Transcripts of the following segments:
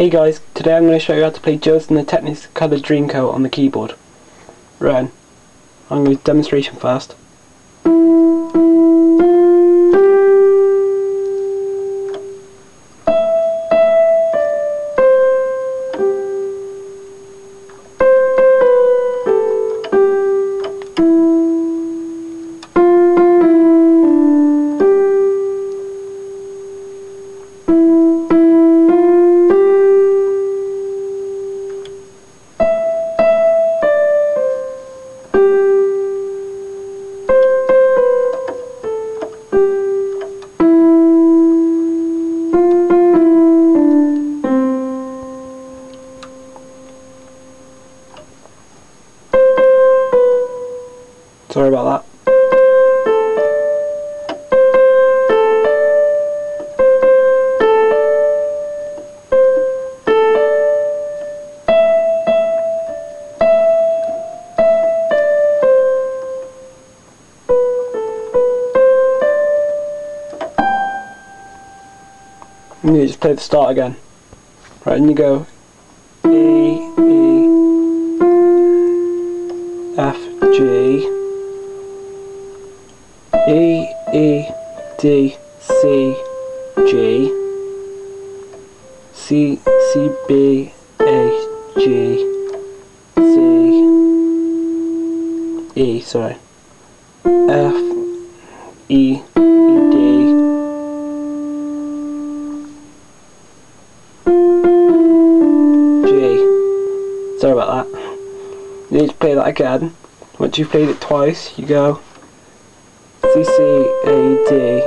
Hey guys, today I'm going to show you how to play Joseph and the Technicolor Dreamcoat on the keyboard. Right, I'm going to do demonstration first. Sorry about that. And you just play the start again. Right, and you go E, E, E, E, D, C, G, C, C, B, A, G, C, E, sorry, F, E, E, D, G. Sorry about that. You need to play that again. Once you've played it twice, you go C C A D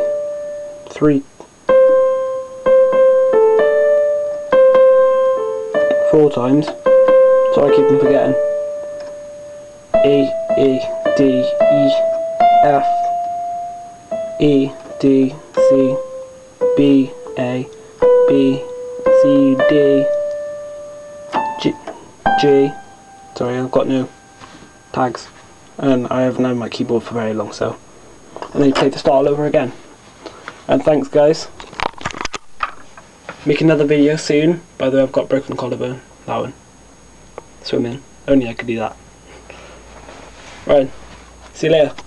three four times. So I keep on forgetting. E E D E F E D C B A B C D G G sorry I've got new tags and I haven't had my keyboard for very long so and then you play the start all over again. And thanks guys. Make another video soon. By the way I've got broken collarbone. That one. Swimming. Only I could do that. Right. See you later